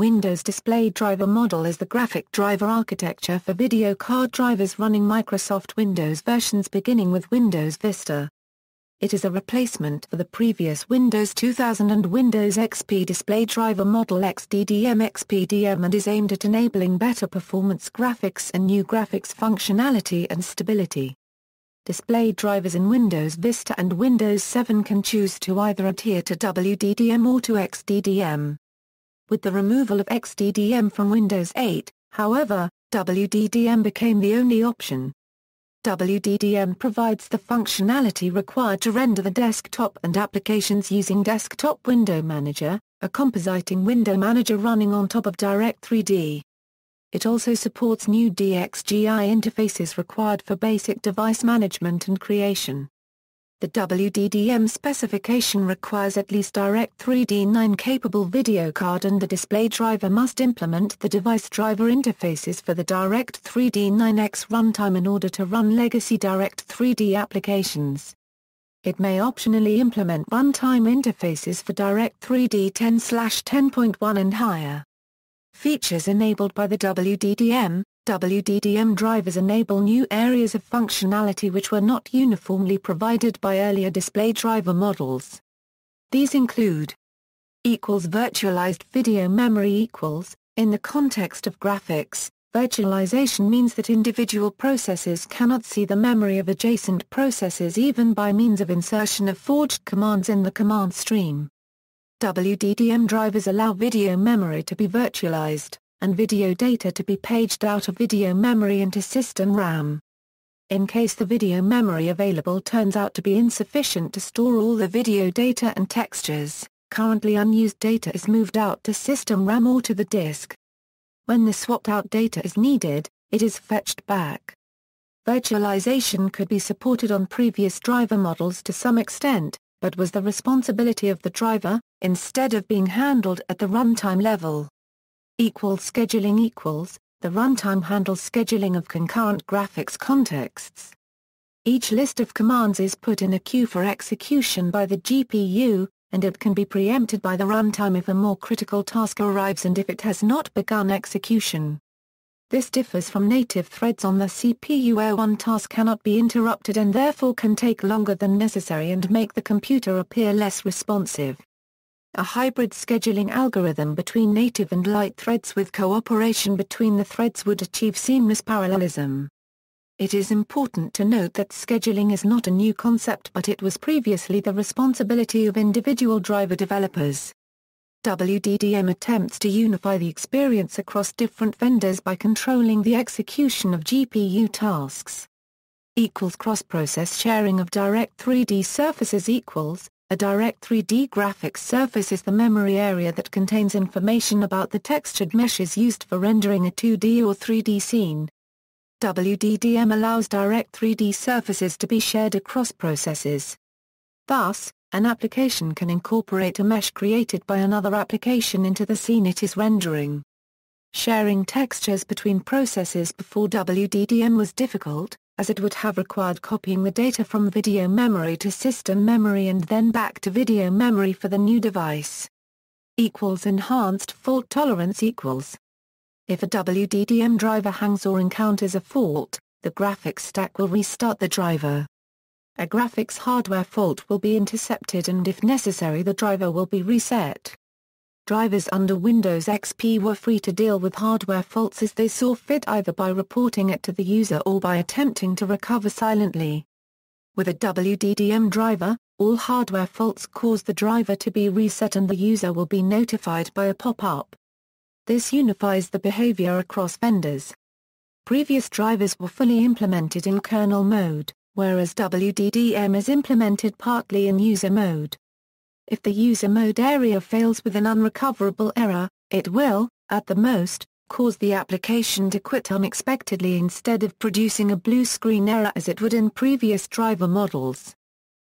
Windows Display Driver Model is the graphic driver architecture for video card drivers running Microsoft Windows versions beginning with Windows Vista. It is a replacement for the previous Windows 2000 and Windows XP Display Driver Model XDDM XPDM and is aimed at enabling better performance graphics and new graphics functionality and stability. Display drivers in Windows Vista and Windows 7 can choose to either adhere to WDDM or to XDDM. With the removal of XDDM from Windows 8, however, WDDM became the only option. WDDM provides the functionality required to render the desktop and applications using Desktop Window Manager, a compositing window manager running on top of Direct3D. It also supports new DXGI interfaces required for basic device management and creation. The WDDM specification requires at least Direct3D 9-capable video card and the display driver must implement the device driver interfaces for the Direct3D 9X runtime in order to run legacy Direct3D applications. It may optionally implement runtime interfaces for Direct3D 10/10.1 and higher. Features enabled by the WDDM WDDM drivers enable new areas of functionality which were not uniformly provided by earlier display driver models. These include equals virtualized video memory equals, in the context of graphics, virtualization means that individual processes cannot see the memory of adjacent processes even by means of insertion of forged commands in the command stream. WDDM drivers allow video memory to be virtualized and video data to be paged out of video memory into system RAM. In case the video memory available turns out to be insufficient to store all the video data and textures, currently unused data is moved out to system RAM or to the disk. When the swapped out data is needed, it is fetched back. Virtualization could be supported on previous driver models to some extent, but was the responsibility of the driver, instead of being handled at the runtime level equals scheduling equals, the runtime handles scheduling of concurrent graphics contexts. Each list of commands is put in a queue for execution by the GPU, and it can be preempted by the runtime if a more critical task arrives and if it has not begun execution. This differs from native threads on the CPU where one task cannot be interrupted and therefore can take longer than necessary and make the computer appear less responsive a hybrid scheduling algorithm between native and light threads with cooperation between the threads would achieve seamless parallelism. It is important to note that scheduling is not a new concept but it was previously the responsibility of individual driver developers. WDDM attempts to unify the experience across different vendors by controlling the execution of GPU tasks. Equals cross-process sharing of Direct3D surfaces equals, a direct 3D graphics surface is the memory area that contains information about the textured meshes used for rendering a 2D or 3D scene. WDDM allows direct 3D surfaces to be shared across processes. Thus, an application can incorporate a mesh created by another application into the scene it is rendering. Sharing textures between processes before WDDM was difficult, as it would have required copying the data from video memory to system memory and then back to video memory for the new device. Equals enhanced fault tolerance equals. If a WDDM driver hangs or encounters a fault, the graphics stack will restart the driver. A graphics hardware fault will be intercepted and if necessary the driver will be reset. Drivers under Windows XP were free to deal with hardware faults as they saw fit either by reporting it to the user or by attempting to recover silently. With a WDDM driver, all hardware faults cause the driver to be reset and the user will be notified by a pop-up. This unifies the behavior across vendors. Previous drivers were fully implemented in kernel mode, whereas WDDM is implemented partly in user mode. If the user mode area fails with an unrecoverable error, it will, at the most, cause the application to quit unexpectedly instead of producing a blue screen error as it would in previous driver models.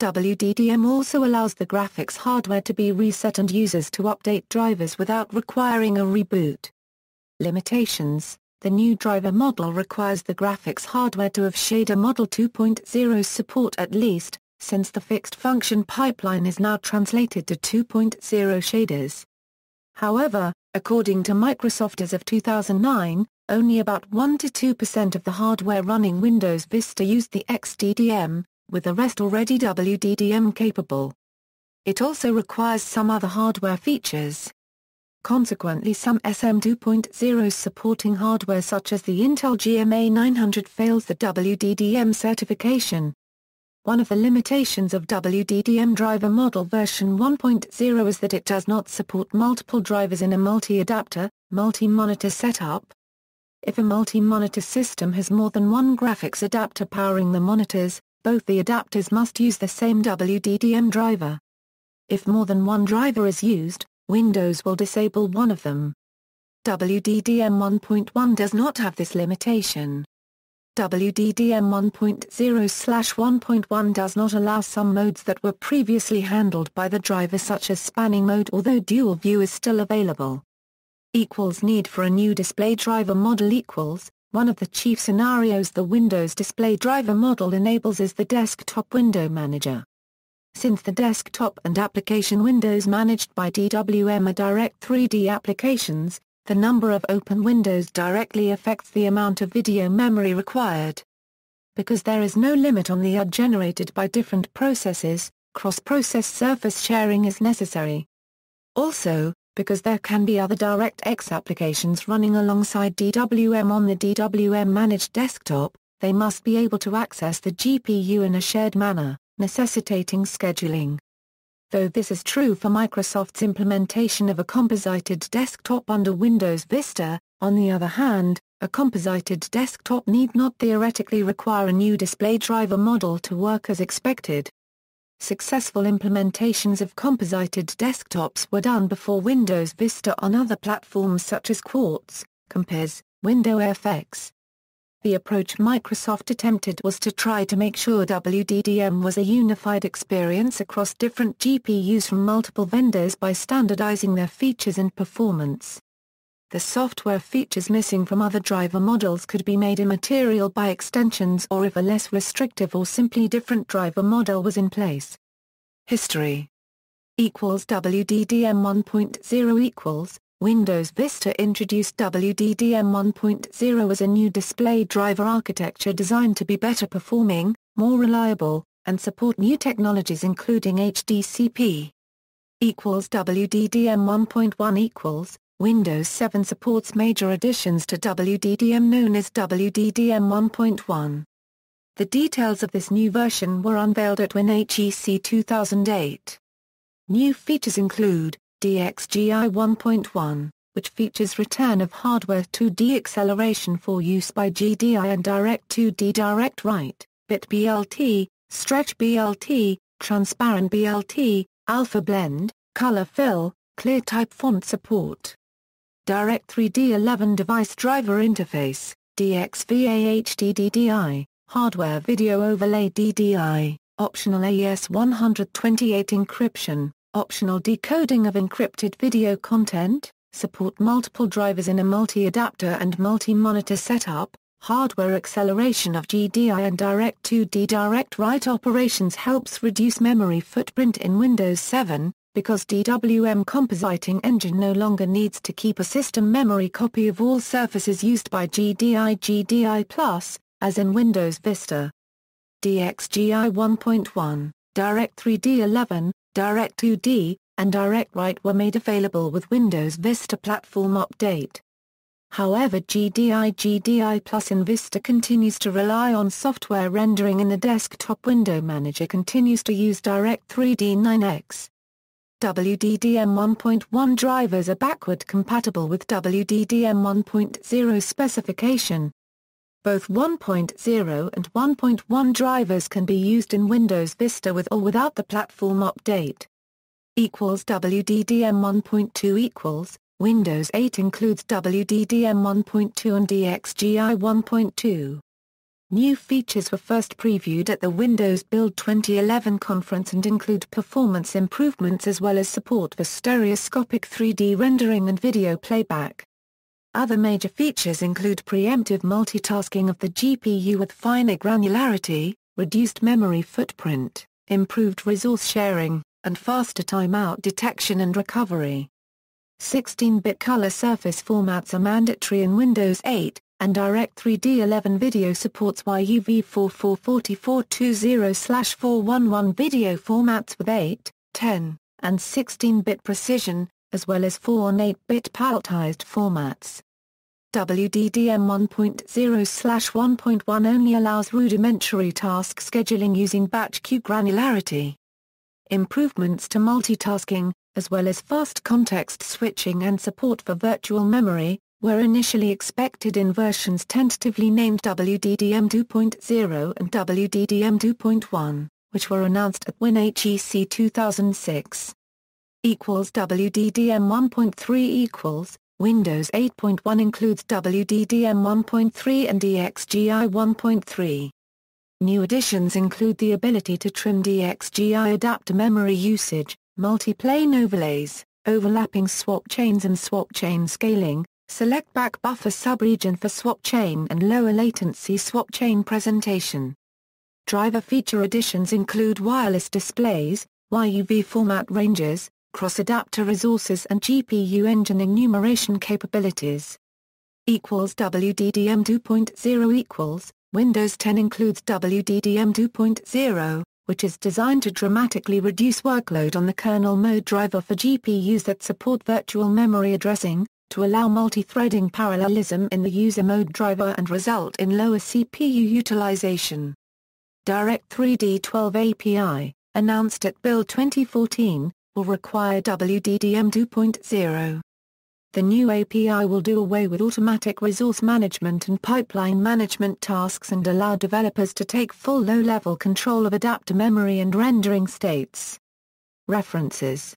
WDDM also allows the graphics hardware to be reset and users to update drivers without requiring a reboot. Limitations The new driver model requires the graphics hardware to have shader model 2.0 support at least, since the fixed function pipeline is now translated to 2.0 shaders. However, According to Microsoft as of 2009, only about 1-2% of the hardware running Windows Vista used the XDDM, with the rest already WDDM capable. It also requires some other hardware features. Consequently some SM2.0s supporting hardware such as the Intel GMA 900 fails the WDDM certification. One of the limitations of WDDM driver model version 1.0 is that it does not support multiple drivers in a multi-adapter, multi-monitor setup. If a multi-monitor system has more than one graphics adapter powering the monitors, both the adapters must use the same WDDM driver. If more than one driver is used, Windows will disable one of them. WDDM 1.1 does not have this limitation. WDDM 1.0-1.1 does not allow some modes that were previously handled by the driver such as spanning mode although dual view is still available. Equals need for a new display driver model equals, one of the chief scenarios the Windows display driver model enables is the desktop window manager. Since the desktop and application windows managed by DWM are direct 3D applications, the number of open windows directly affects the amount of video memory required. Because there is no limit on the UD generated by different processes, cross-process surface sharing is necessary. Also, because there can be other DirectX applications running alongside DWM on the DWM managed desktop, they must be able to access the GPU in a shared manner, necessitating scheduling. Though this is true for Microsoft's implementation of a composited desktop under Windows Vista, on the other hand, a composited desktop need not theoretically require a new display driver model to work as expected. Successful implementations of composited desktops were done before Windows Vista on other platforms such as Quartz, Compiz, WindowFX, the approach Microsoft attempted was to try to make sure WDDM was a unified experience across different GPUs from multiple vendors by standardizing their features and performance. The software features missing from other driver models could be made immaterial by extensions or if a less restrictive or simply different driver model was in place. History equals WDDM 1.0 equals Windows Vista introduced WDDM 1.0 as a new display driver architecture designed to be better performing, more reliable, and support new technologies including HDCP. Equals WDDM 1.1 equals, Windows 7 supports major additions to WDDM known as WDDM 1.1. The details of this new version were unveiled at WinHEC 2008. New features include DXGI 1.1, which features return of hardware 2D acceleration for use by GDI and Direct 2D Direct Write, Bit BLT, Stretch BLT, Transparent BLT, Alpha Blend, Color Fill, Clear Type Font support. Direct 3D 11 Device Driver Interface, DXVA HDDDI, Hardware Video Overlay DDI, Optional AES-128 Encryption, optional decoding of encrypted video content, support multiple drivers in a multi-adapter and multi-monitor setup, hardware acceleration of GDI and Direct 2D Direct Write operations helps reduce memory footprint in Windows 7, because DWM compositing engine no longer needs to keep a system memory copy of all surfaces used by GDI GDI+, as in Windows Vista. DXGI 1.1, Direct 3D 11, Direct2D, and DirectWrite were made available with Windows Vista Platform Update. However GDI GDI Plus in Vista continues to rely on software rendering and the desktop window manager continues to use Direct3D 9X. WDDM 1.1 drivers are backward compatible with WDDM 1.0 specification, both 1.0 and 1.1 drivers can be used in Windows Vista with or without the platform update. WDDM 1.2 equals, Windows 8 includes WDDM 1.2 and DXGI 1.2. New features were first previewed at the Windows Build 2011 conference and include performance improvements as well as support for stereoscopic 3D rendering and video playback. Other major features include preemptive multitasking of the GPU with finer granularity, reduced memory footprint, improved resource sharing, and faster timeout detection and recovery. 16-bit color surface formats are mandatory in Windows 8, and Direct3D 11 video supports YUV444420-411 video formats with 8, 10, and 16-bit precision, as well as 4 and 8-bit palletized formats. WDDM 1.0-1.1 only allows rudimentary task scheduling using batch queue granularity. Improvements to multitasking, as well as fast context switching and support for virtual memory, were initially expected in versions tentatively named WDDM 2.0 and WDDM 2.1, which were announced at WinHEC 2006. Equals WDDM 1.3 equals Windows 8.1 includes WDDM 1.3 and DXGI 1.3. New additions include the ability to trim DXGI adapter memory usage, multi-plane overlays, overlapping swap chains and swap chain scaling, select back buffer subregion for swap chain and lower latency swap chain presentation. Driver feature additions include wireless displays, YUV format ranges, cross-adapter resources and GPU engine enumeration capabilities. Equals WDDM 2.0 equals, Windows 10 includes WDDM 2.0, which is designed to dramatically reduce workload on the kernel mode driver for GPUs that support virtual memory addressing, to allow multi-threading parallelism in the user mode driver and result in lower CPU utilization. Direct3D 12 API, announced at Build 2014, will require WDDM 2.0. The new API will do away with automatic resource management and pipeline management tasks and allow developers to take full low-level control of adapter memory and rendering states. References